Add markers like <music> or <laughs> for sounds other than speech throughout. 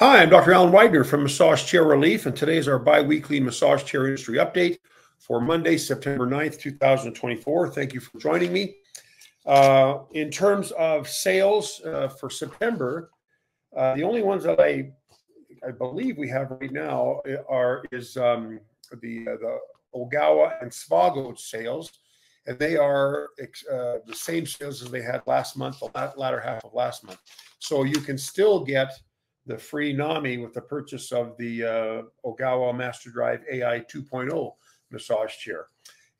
Hi, I'm Dr. Alan Weidner from Massage Chair Relief, and today is our bi-weekly massage chair industry update for Monday, September 9th, 2024. Thank you for joining me. Uh, in terms of sales uh, for September, uh, the only ones that I I believe we have right now are is um, the uh, the Ogawa and Svago sales, and they are uh, the same sales as they had last month, the latter half of last month. So you can still get the free NAMI with the purchase of the uh, Ogawa Master Drive AI 2.0 massage chair.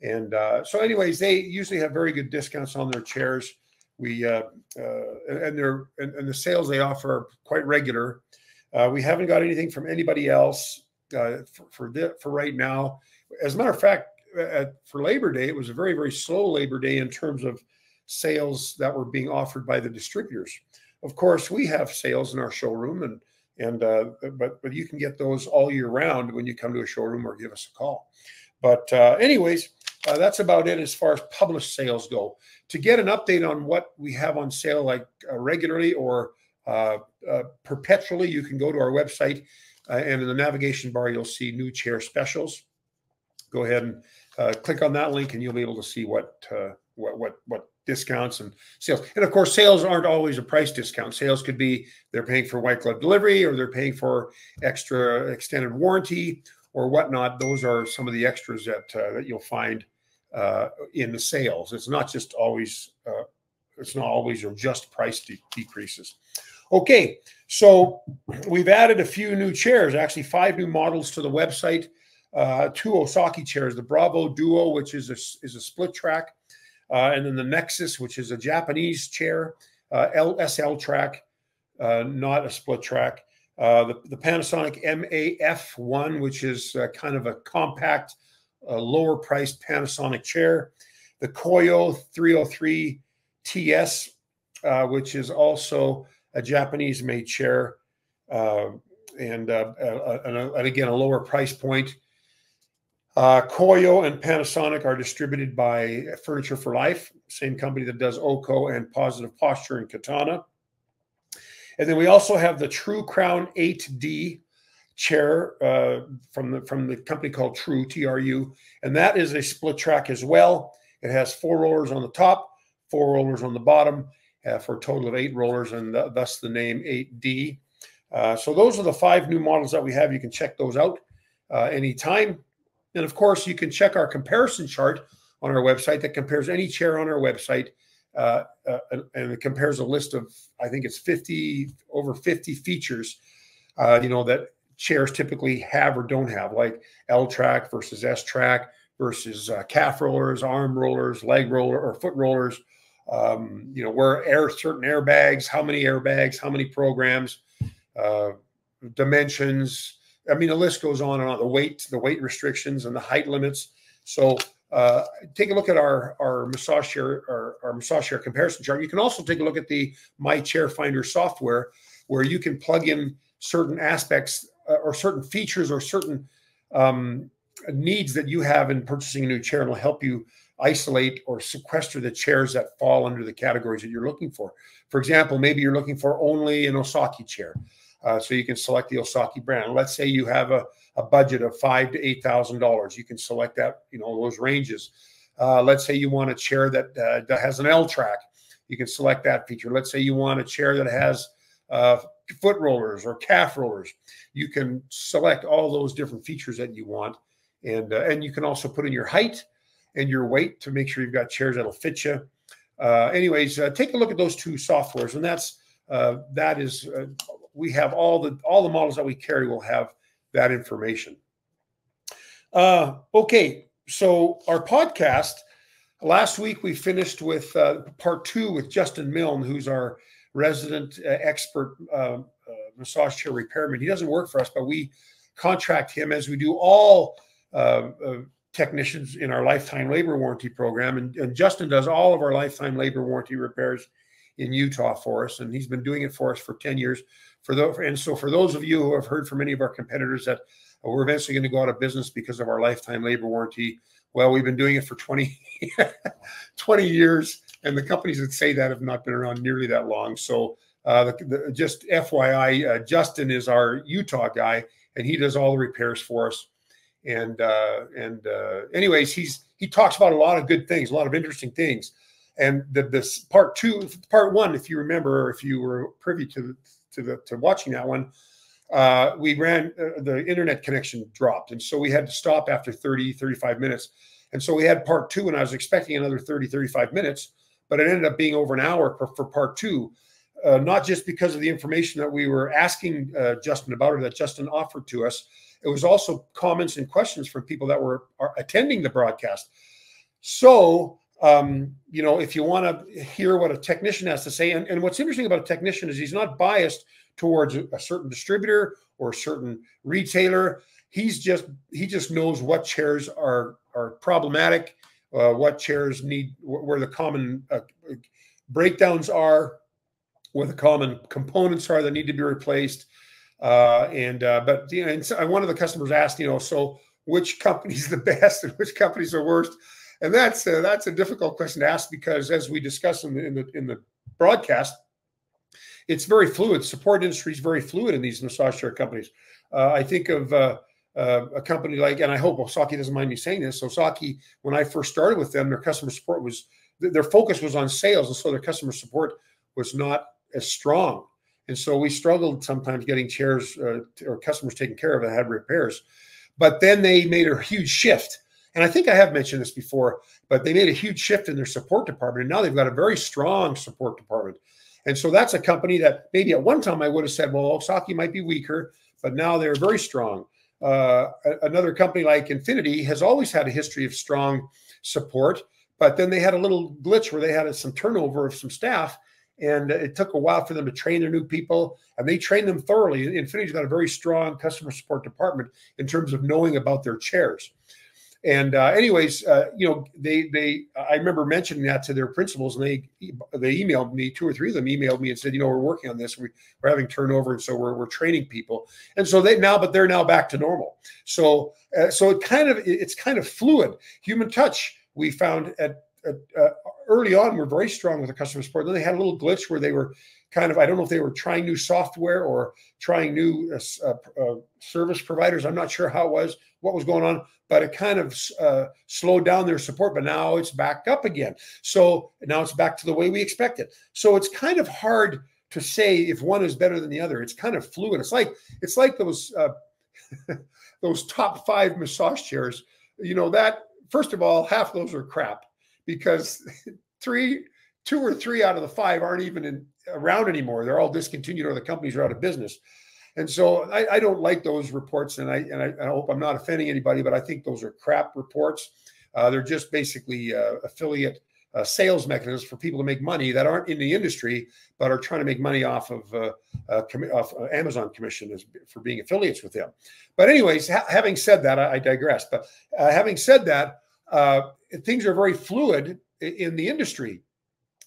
And uh, so, anyways, they usually have very good discounts on their chairs. We uh, uh and their and, and, the sales they offer are quite regular. Uh, we haven't got anything from anybody else uh, for for, the, for right now. As a matter of fact, at, for Labor Day, it was a very very slow Labor Day in terms of sales that were being offered by the distributors. Of course, we have sales in our showroom, and and uh, but but you can get those all year round when you come to a showroom or give us a call. But uh, anyways, uh, that's about it as far as published sales go. To get an update on what we have on sale, like uh, regularly or uh, uh, perpetually, you can go to our website, and in the navigation bar, you'll see new chair specials. Go ahead and click on that link, and you'll be able to see what what what what discounts and sales. And of course, sales aren't always a price discount. Sales could be they're paying for white glove delivery or they're paying for extra extended warranty or whatnot. Those are some of the extras that uh, that you'll find uh, in the sales. It's not just always uh, it's not always or just price de decreases. Okay, so we've added a few new chairs, actually five new models to the website. Uh, two Osaki chairs, the Bravo Duo, which is a, is a split track, uh, and then the Nexus, which is a Japanese chair, uh, LSL track, uh, not a split track. Uh, the, the, Panasonic MAF1, which is uh, kind of a compact, uh, lower priced Panasonic chair. The Koyo 303 TS, which is also a Japanese made chair. and, and, and, again, a lower price point. Uh, Koyo and Panasonic are distributed by Furniture for Life, same company that does Oko and Positive Posture and Katana. And then we also have the Tru Crown 8D chair uh, from the from the company called True TRU, and that is a split track as well. It has four rollers on the top, four rollers on the bottom, uh, for a total of eight rollers, and th thus the name 8D. Uh, so those are the five new models that we have. You can check those out uh, anytime. And of course, you can check our comparison chart on our website that compares any chair on our website. Uh, uh, and it compares a list of, I think it's 50, over 50 features, uh, you know, that chairs typically have or don't have, like L track versus S track versus uh, calf rollers, arm rollers, leg roller, or foot rollers. Um, you know, where air certain airbags, how many airbags, how many programs, uh, dimensions, I mean, the list goes on and on. The weight, the weight restrictions, and the height limits. So uh, take a look at our our massage chair our, our massage chair comparison chart. You can also take a look at the My Chair Finder software, where you can plug in certain aspects uh, or certain features or certain um, needs that you have in purchasing a new chair, and will help you isolate or sequester the chairs that fall under the categories that you're looking for. For example, maybe you're looking for only an Osaki chair. Uh, so you can select the Osaki brand. Let's say you have a, a budget of five to eight thousand dollars. You can select that, you know, those ranges. Uh, let's say you want a chair that, uh, that has an L track. You can select that feature. Let's say you want a chair that has uh, foot rollers or calf rollers. You can select all those different features that you want, and uh, and you can also put in your height and your weight to make sure you've got chairs that'll fit you. Uh, anyways, take a look at those two softwares, and that's that is we have all the all the models that we carry will have that information. Uh, okay, so our podcast last week we finished with uh, part two with Justin Milne, who's our resident uh, expert uh, uh, massage chair repairman. He doesn't work for us, but we contract him as we do all uh, technicians in our lifetime labor warranty program. And, and Justin does all of our lifetime labor warranty repairs in Utah for us, and he's been doing it for us for 10 years. For those, and so for those of you who have heard from many of our competitors that we're eventually going to go out of business because of our lifetime labor warranty, well, we've been doing it for 20, <laughs> 20 years, and the companies that say that have not been around nearly that long. So Uh, the, the, just FYI, uh, Justin is our Utah guy, and he does all the repairs for us. And uh, and uh, anyways, he's he talks about a lot of good things, a lot of interesting things. And the this part two, part one, if you remember, or if you were privy to to the to watching that one, uh, we ran uh, the internet connection dropped, and so we had to stop after 30, 35 minutes. And so we had part two, and I was expecting another 30, 35 minutes, but it ended up being over an hour for, for part two. Uh, not just because of the information that we were asking uh, Justin about or that Justin offered to us, it was also comments and questions from people that were attending the broadcast. So, um, you know, if you want to hear what a technician has to say, and, and what's interesting about a technician is he's not biased towards a, certain distributor or a certain retailer. He's just he just knows what chairs are are problematic, uh, what chairs need where the common uh, breakdowns are, where the common components are that need to be replaced. Uh, and uh, but you know, and one of the customers asked, you know, so which company's <laughs> the best and which company's the worst? And that's uh, that's a difficult question to ask because, as we discussed in the in the, in the broadcast, it's very fluid. Support industry is very fluid in these massage chair companies. Uh, I think of uh, uh, a company like, and I hope Osaki doesn't mind me saying this. Osaki, when I first started with them, their customer support was their focus was on sales, and so their customer support was not as strong. And so we struggled sometimes getting chairs uh, or customers taken care of that had repairs. But then they made a huge shift. And I think I have mentioned this before, but they made a huge shift in their support department. And now they've got a very strong support department. And so that's a company that maybe at one time I would have said, well, Osaki might be weaker, but now they're very strong. Uh, another company like Infinity has always had a history of strong support, but then they had a little glitch where they had some turnover of some staff, and it took a while for them to train their new people, and they trained them thoroughly. Infinity's got a very strong customer support department in terms of knowing about their chairs. And uh, anyways, uh, you know, they they I remember mentioning that to their principals, and they they emailed me. Two or three of them emailed me and said, you know, we're working on this. We, are having turnover, and so we're we're training people. And so they now, but they're now back to normal. So uh, so it kind of it's kind of fluid. Human touch we found at, at uh, early on were very strong with the customer support. Then they had a little glitch where they were kind of I don't know if they were trying new software or trying new uh, uh, uh, service providers. I'm not sure how it was, what was going on, but it kind of uh, slowed down their support. But now it's back up again. So now it's back to the way we expected. So it's kind of hard to say if one is better than the other. It's kind of fluid. It's like it's like those uh, <laughs> those top five massage chairs. You know that first of all, half those are crap because <laughs> three two or three out of the five aren't even in, around anymore. They're all discontinued or the companies are out of business. And so I, I don't like those reports, and I and I, I, hope I'm not offending anybody, but I think those are crap reports. Uh, they're just basically uh, affiliate uh, sales mechanisms for people to make money that aren't in the industry but are trying to make money off of uh, uh, com- off uh, Amazon commission as, for being affiliates with them. But anyways, ha- having said that, I, I digress. But having said that, things are very fluid in the industry.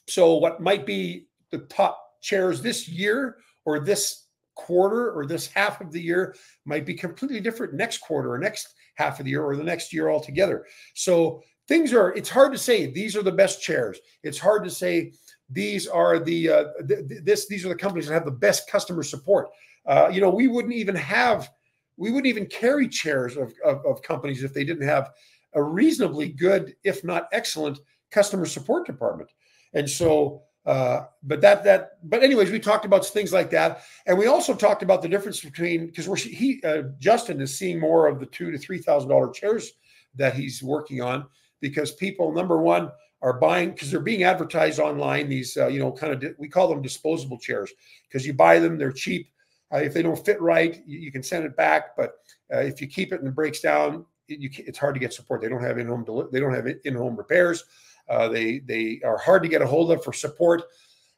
So what might be the top chairs this year or this quarter or this half of the year might be completely different next quarter or next half of the year or the next year altogether. So things are it's hard to say these are the best chairs. It's hard to say these are the uh, th- this these are the companies that have the best customer support. Uh, you know, we wouldn't even have we wouldn't even carry chairs of, of, of companies if they didn't have a reasonably good, if not excellent, customer support department. And so, uh, but that that but anyways, we talked about things like that, and we also talked about the difference between because we're he uh, Justin is seeing more of the two to three thousand dollar chairs that he's working on because people number one are buying because they're being advertised online. These uh, you know kind of we call them disposable chairs because you buy them, they're cheap. Uh, if they don't fit right, you, you, can send it back. But uh, if you keep it and it breaks down, it, you, it's hard to get support. They don't have in home deli- they don't have in home repairs. Uh, they they are hard to get a hold of for support,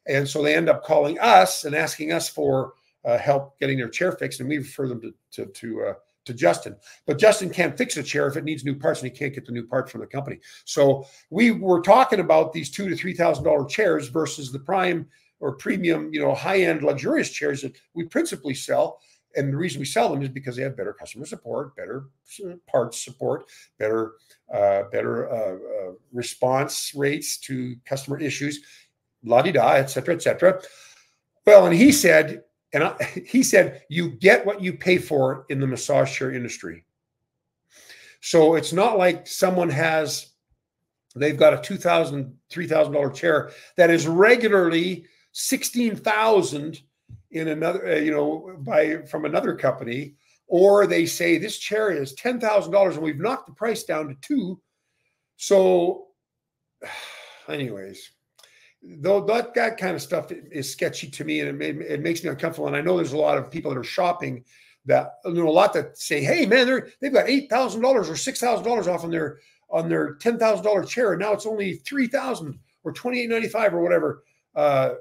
and so they end up calling us and asking us for uh, help getting their chair fixed, and we refer them to to to, uh, to Justin. But Justin can't fix a chair if it needs new parts, and he can't get the new parts from the company. So we were talking about these two to three thousand dollar chairs versus the prime or premium, you know, high end luxurious chairs that we principally sell. And the reason we sell them is because they have better customer support, better parts support, better uh, better uh, uh, response rates to customer issues, la di da, et cetera, et cetera. Well, and he said, and I, <laughs> he said, you get what you pay for in the massage chair industry. So it's not like someone has, they've got a $2,000, $3,000 chair that is regularly 16,000 in another, uh, you know, by from another company, or they say this chair is $10,000 and we've knocked the price down to two. So <sighs> anyways, though that, that kind of stuff is sketchy to me and it, it makes me uncomfortable. And I know there's a lot of people that are shopping that you know a lot that say, "Hey, man, they're they've got eight thousand dollars or six thousand dollars off on their on their ten thousand dollar chair, and now it's only three thousand or twenty eight ninety five or whatever." Uh,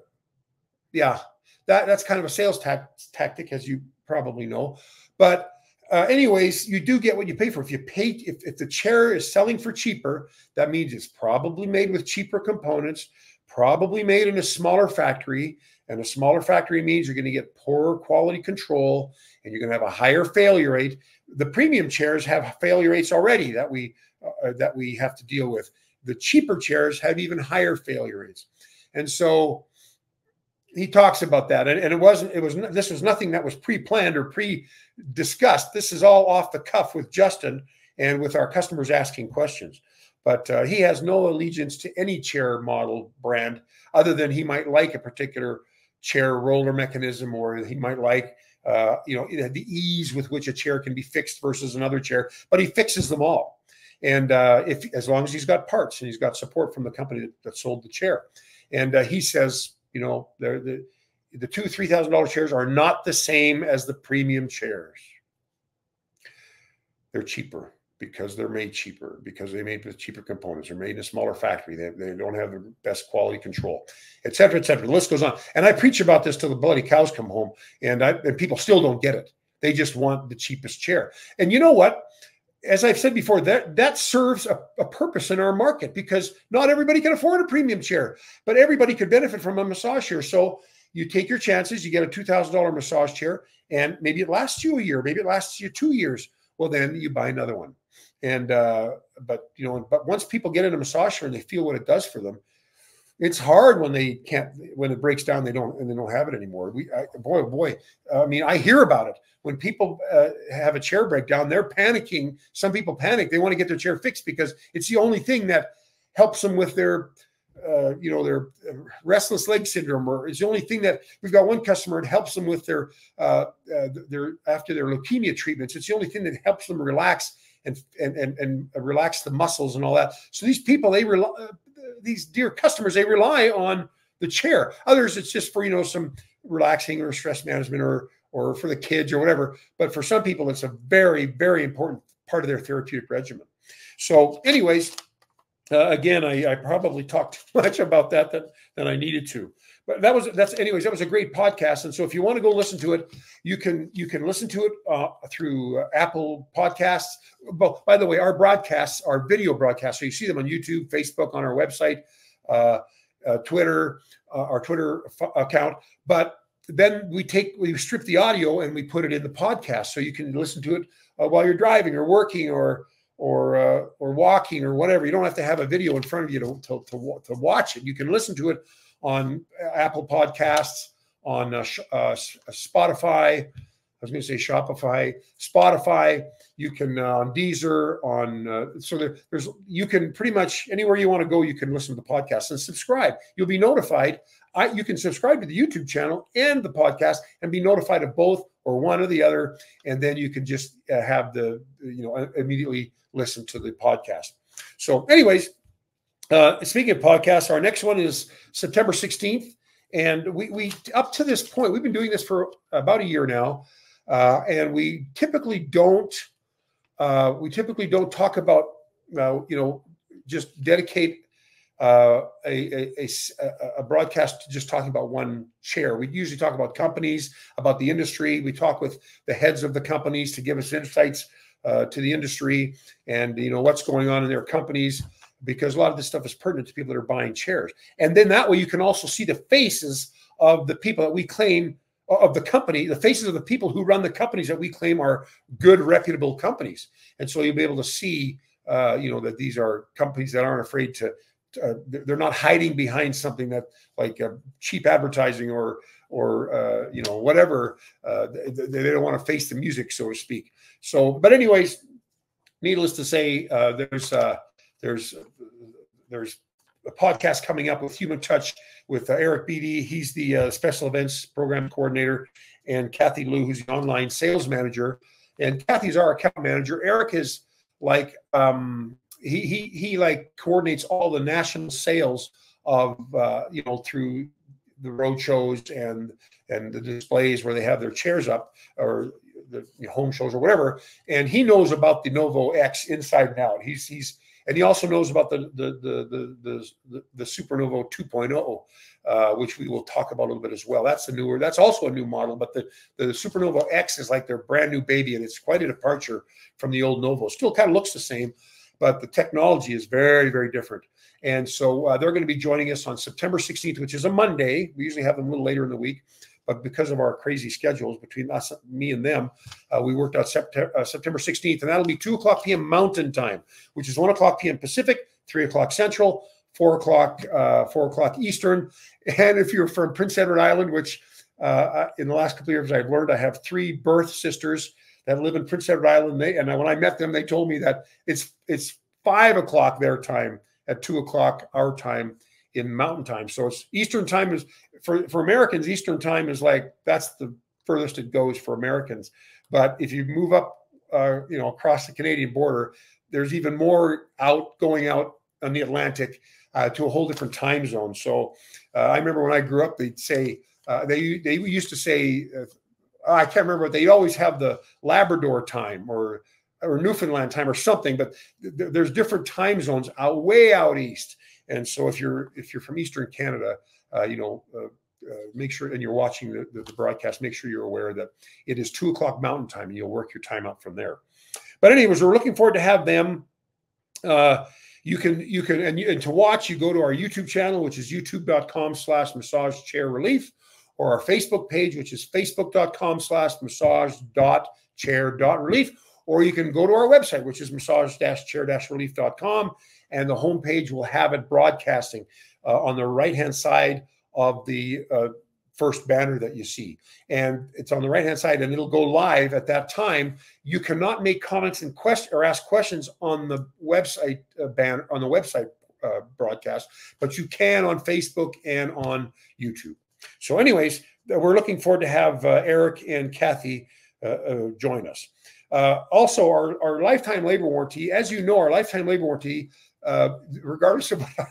yeah, that that's kind of a sales ta- tactic, as you probably know. But uh, anyways, you do get what you pay for. If you pay, if, if the chair is selling for cheaper, that means it's probably made with cheaper components probably made in a smaller factory. And a smaller factory means you're going to get poorer quality control and you're going to have a higher failure rate. The premium chairs have failure rates already that we uh, that we have to deal with. The cheaper chairs have even higher failure rates. And so he talks about that. And, and it wasn't it was this was nothing that was pre-planned or pre-discussed. This is all off the cuff with justin and with our customers asking questions. But uh, he has no allegiance to any chair model brand other than he might like a particular chair roller mechanism or he might like uh, you know the ease with which a chair can be fixed versus another chair but he fixes them all. And uh, if as long as he's got parts and he's got support from the company that, that sold the chair. And uh, he says you know the the, the two three thousand dollar chairs are not the same as the premium chairs they're cheaper because they're made cheaper, because they made with cheaper components, they're made in a smaller factory, they, they don't have the best quality control, et cetera, et cetera. The list goes on. And I preach about this till the bloody cows come home, and I and people still don't get it. They just want the cheapest chair. And you know what? As I've said before, that that serves a, a purpose in our market because not everybody can afford a premium chair, but everybody could benefit from a massage chair. So you take your chances, you get a $2,000 massage chair, and maybe it lasts you a year, maybe it lasts you two years. Well, then you buy another one. And uh, but you know, but once people get in a massage chair and they feel what it does for them, it's hard when they can't when it breaks down they don't and they don't have it anymore. We I, boy oh boy. I mean i hear about it. When people uh, have a chair breakdown they're panicking. Some people panic. They want to get their chair fixed because it's the only thing that helps them with their uh, you know their restless leg syndrome or it's the only thing that we've got one customer it helps them with their uh, uh their after their leukemia treatments. It's the only thing that helps them relax and and and, and relax the muscles and all that. So these people, they rely, uh, these dear customers, they rely on the chair. Others, it's just for you know some relaxing or stress management or or for the kids or whatever. But for some people, it's a very very important part of their therapeutic regimen. So, anyways, uh, again, I, I, probably talked <laughs> too much about that than, than I needed to but that was that's anyways that was a great podcast. And so if you want to go listen to it you can you can listen to it uh, through uh, apple podcasts. But by the way our broadcasts are video broadcasts. So you see them on youtube facebook on our website uh, uh twitter uh, our twitter f- account. But then we take we strip the audio and we put it in the podcast. So you can listen to it uh, while you're driving or working or or uh, or walking or whatever. You don't have to have a video in front of you to, to, to, to watch it. You can listen to it on Apple Podcasts, on uh, uh, Spotify. I was going to say Shopify, Spotify. You can uh, on Deezer, on uh, so there, there's you can pretty much anywhere you want to go. You can listen to the podcast and subscribe. You'll be notified. I, you can subscribe to the YouTube channel and the podcast and be notified of both or one or the other, and then you can just uh, have the you know immediately listen to the podcast. So, anyways, uh, speaking of podcasts, our next one is September 16th. And we, we, up to this point, we've been doing this for about a year now. Uh, and we typically don't, uh, we typically don't talk about, uh, you know, just dedicate uh, a, a, a, broadcast just talking about one chair. We usually talk about companies, about the industry. We talk with the heads of the companies to give us insights uh, to the industry and you know what's going on in their companies because a lot of this stuff is pertinent to people that are buying chairs. And then that way you can also see the faces of the people that we claim of the company, the faces of the people who run the companies that we claim are good, reputable companies. And so you'll be able to see, uh, you know, that these are companies that aren't afraid to, uh, they're not hiding behind something that like uh, cheap advertising or or uh, you know whatever. Uh, they, they, don't want to face the music, so to speak. So, but anyways, needless to say, uh, there's uh, there's there's a podcast coming up with Human Touch with uh, Eric Beatty. He's the uh, special events program coordinator, and Kathy Lou, who's the online sales manager. And Kathy's our account manager. Eric is like um, he he he like coordinates all the national sales of uh, you know through the road shows and and the displays where they have their chairs up or the home shows or whatever. And he knows about the Novo X inside and out. He's he's and he also knows about the the the the the, the Supernovo 2.0, uh, which we will talk about a little bit as well. That's a newer. That's also a new model, but the the Super Novo X is like their brand new baby, and it's quite a departure from the old Novo. Still kind of looks the same, but the technology is very very different. And so uh, they're going to be joining us on September 16th, which is a Monday. We usually have them a little later in the week but because of our crazy schedules between us, me and them, uh, we worked out September, uh, September 16th, and that'll be 2 o'clock p.m. Mountain Time, which is 1 o'clock p.m. Pacific, 3 o'clock Central, 4 o'clock, uh, 4 o'clock Eastern. And if you're from Prince Edward Island, which uh, in the last couple years I've learned, I have three birth sisters that live in Prince Edward Island. They, and when I met them, they told me that it's it's five o'clock their time at two o'clock our time in Mountain Time. So it's Eastern Time is for for Americans. Eastern Time is like that's the furthest it goes for Americans. But if you move up, uh, you know, across the Canadian border, there's even more out going out on the Atlantic uh, to a whole different time zone. So uh, I remember when I grew up, they'd say uh, they they used to say uh, I can't remember, but they always have the Labrador time or or Newfoundland time or something. But th- there's different time zones out way out east. And so if you're if you're from Eastern Canada, uh, you know, uh, uh, make sure and you're watching the, the, the, broadcast, make sure you're aware that it is two o'clock Mountain Time, and you'll work your time out from there. But anyways, we're looking forward to have them. Uh, you can you can and, and to watch, you go to our YouTube channel, which is youtube.com/slash massage chair relief, or our Facebook page, which is facebook.com slash massage dot chair dot relief or you can go to our website, which is massage-chair-relief.com, and the homepage will have it broadcasting uh, on the right-hand side of the uh, first banner that you see. And it's on the right-hand side, and it'll go live at that time. You cannot make comments and question or ask questions on the website uh, banner on the website uh, broadcast, but you can on Facebook and on YouTube. So, anyways, we're looking forward to have uh, Eric and Kathy uh, uh, join us. Uh, also, our, our lifetime labor warranty, as you know, our lifetime labor warranty, uh, regardless of <laughs> what,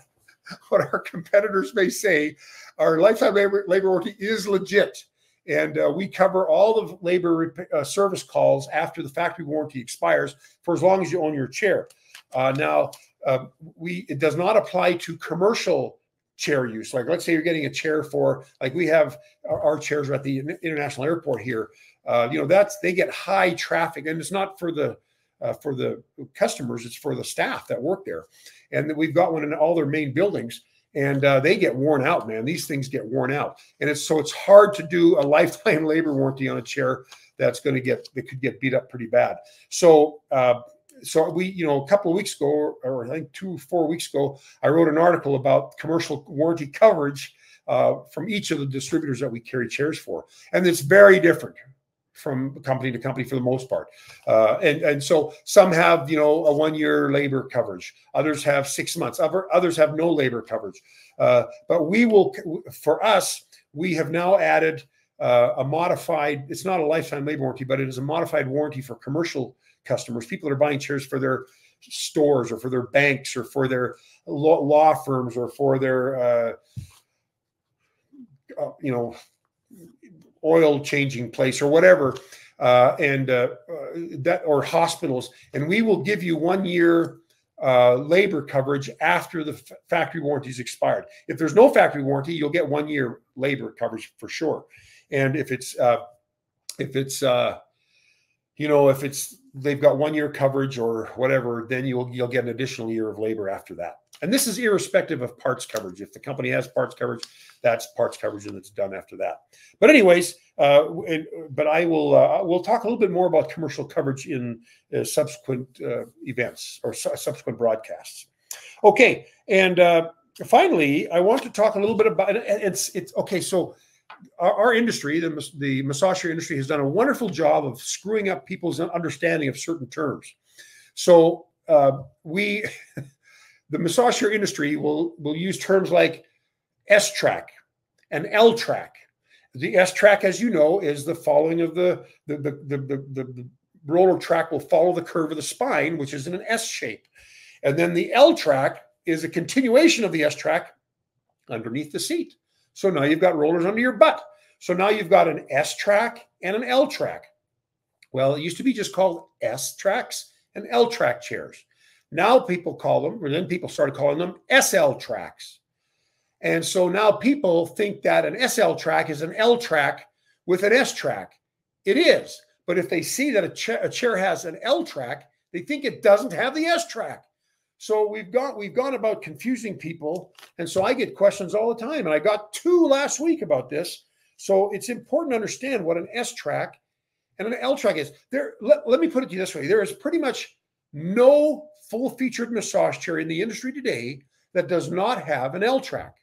what, our competitors may say, our lifetime labor, labor warranty is legit. And uh, we cover all the labor uh, service calls after the factory warranty expires for as long as you own your chair. Uh, now, uh, we it does not apply to commercial chair use. Like, let's say you're getting a chair for, like, we have our, our chairs at the international airport here. Uh, you know, that's they get high traffic, and it's not for the uh, for the customers; it's for the staff that work there. And we've got one in all their main buildings, and uh, they get worn out, man. These things get worn out, and it's so it's hard to do a <laughs> lifetime labor warranty on a chair that's going to get that could get beat up pretty bad. So. Uh, so we, you know, a couple of weeks ago, or I think two, four weeks ago, I wrote an article about commercial warranty coverage uh, from each of the distributors that we carry chairs for, and it's very different from company to company for the most part. Uh, and, and so some have, you know, a one year labor coverage. Others have six months. Other, others have no labor coverage. Uh, but we will, for us, we have now added uh, a modified, it's not a lifetime labor warranty, but it is a modified warranty for commercial customers, people that are buying chairs for their stores or for their banks or for their law, firms or for their, uh, uh, you know, oil changing place or whatever, uh, and uh, that or hospitals, and we will give you one year uh, labor coverage after the f- factory warranty is expired. If there's no factory warranty, you'll get one year labor coverage for sure. And if it's uh, if it's uh, you know if it's they've got one year coverage or whatever, then you'll you'll get an additional year of labor after that. And this is irrespective of parts coverage. If the company has parts coverage, that's parts coverage and it's done after that. But anyways, uh, but I will uh, we'll talk a little bit more about commercial coverage in uh, subsequent uh, events or su- subsequent broadcasts. Okay, and uh, finally, I want to talk a little bit about it's it's okay. So our, our industry, the, the massage chair industry, has done a wonderful job of screwing up people's understanding of certain terms. So uh, we, <laughs> the massage chair industry, will will use terms like S track and L track. The S track, as you know, is the following of the the the the, the, the roller track will follow the curve of the spine, which is in an S shape, and then the L track is a continuation of the S track underneath the seat. So now you've got rollers under your butt. So now you've got an S track and an L track. Well, it used to be just called S tracks and L track chairs. Now people call them, or then people started calling them SL tracks. And so now people think that an SL track is an L track with an S track. It is. But if they see that a, cha- a chair has an L track, they think it doesn't have the S track. So we've got we've gone about confusing people, and so I get questions all the time, and I got two last week about this. So it's important to understand what an S track and an L track is. There, let, let me put it to you this way: there is pretty much no full-featured massage chair in the industry today that does not have an L track.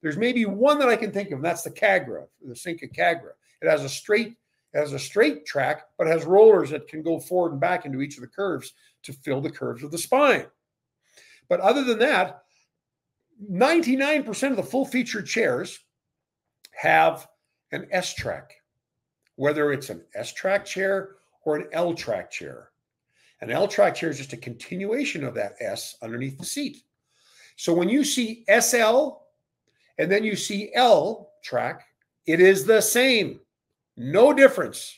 There's maybe one that I can think of, and that's the Kagra, the Synca Kagra. It has a straight it has a straight track, but has rollers that can go forward and back into each of the curves to fill the curves of the spine. But other than that, 99% of the full featured chairs have an S track, whether it's an S track chair or an L track chair. An L track chair is just a continuation of that S underneath the seat. So when you see SL and then you see L track, it is the same, no difference.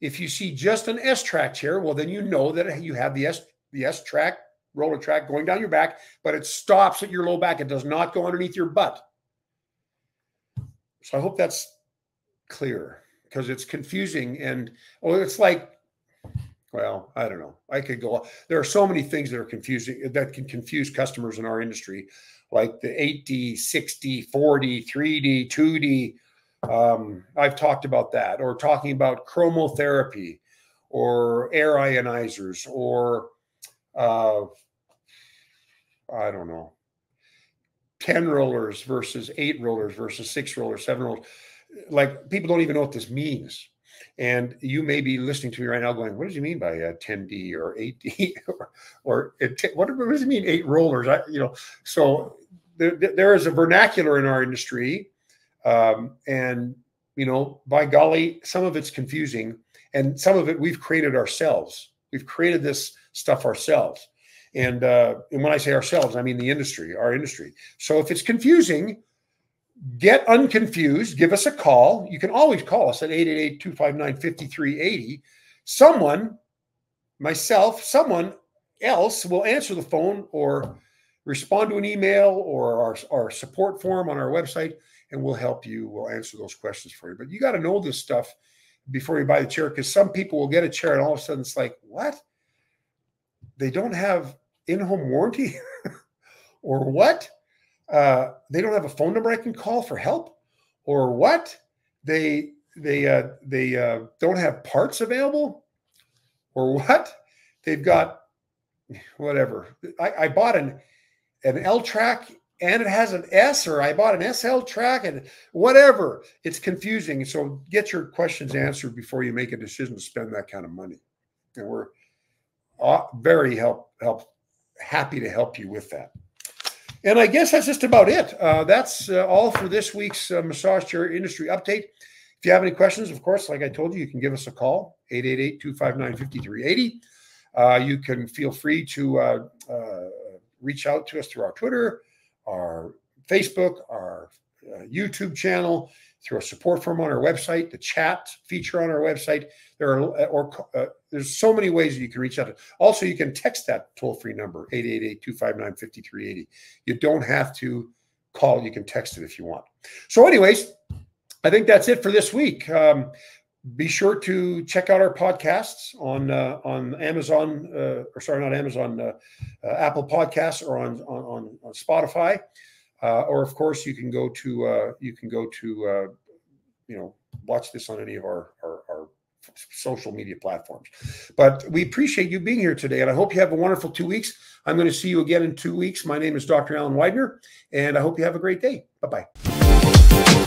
If you see just an S track chair, well, then you know that you have the S the S track roller track going down your back, but it stops at your low back. It does not go underneath your butt. So I hope that's clear because it's confusing. And oh, it's like, well, I don't know. I could go. There are so many things that are confusing that can confuse customers in our industry, like the 8D, 6D, 4D, 3D, 2D. Um, I've talked about that, or talking about chromotherapy, or air ionizers, or uh, I don't know, 10 rollers versus eight rollers versus six rollers, seven rollers. Like people don't even know what this means. And you may be listening to me right now going, what does he mean by a 10D or 8D <laughs> or, or what, does it mean, eight rollers? I, you know, so there, there is a vernacular in our industry. Um, and, you know, by golly, some of it's confusing and some of it we've created ourselves. We've created this stuff ourselves. And uh, and when I say ourselves, I mean the industry, our industry. So if it's confusing, get unconfused. Give us a call. You can always call us at 888-259-5380. Someone, myself, someone else will answer the phone or respond to an email or our, our support form on our website, and we'll help you. We'll answer those questions for you. But you got to know this stuff before you buy the chair because some people will get a chair and all of a sudden it's like, what? They don't have in-home warranty <laughs> or what? Uh, they don't have a phone number I can call for help or what? They they uh, they uh, don't have parts available or what? They've got whatever. I, I bought an an L track and it has an S, or I bought an SL track and whatever. It's confusing. So get your questions answered before you make a decision to spend that kind of money. And we're uh, very help help happy to help you with that. And I guess that's just about it. Uh, that's uh, all for this week's uh, massage chair industry update. If you have any questions, of course, like I told you, you can give us a call 888 259 5380. Uh, you can feel free to uh, uh, reach out to us through our Twitter, our Facebook, our YouTube channel through a support form on our website, the chat feature on our website. There are or uh, there's so many ways that you can reach out. Also, you can text that toll free number 888-259-5380. You don't have to call. You can text it if you want. So, anyways, I think that's it for this week. Um, be sure to check out our podcasts on uh, on Amazon uh, or sorry, not Amazon, uh, uh Apple Podcasts or on on, on Spotify. Uh, or of course, you can go to uh, you can go to uh, you know watch this on any of our, our, our social media platforms. But we appreciate you being here today, and I hope you have a wonderful two weeks. I'm going to see you again in two weeks. My name is Dr. Alan Weidner, and I hope you have a great day. Bye bye.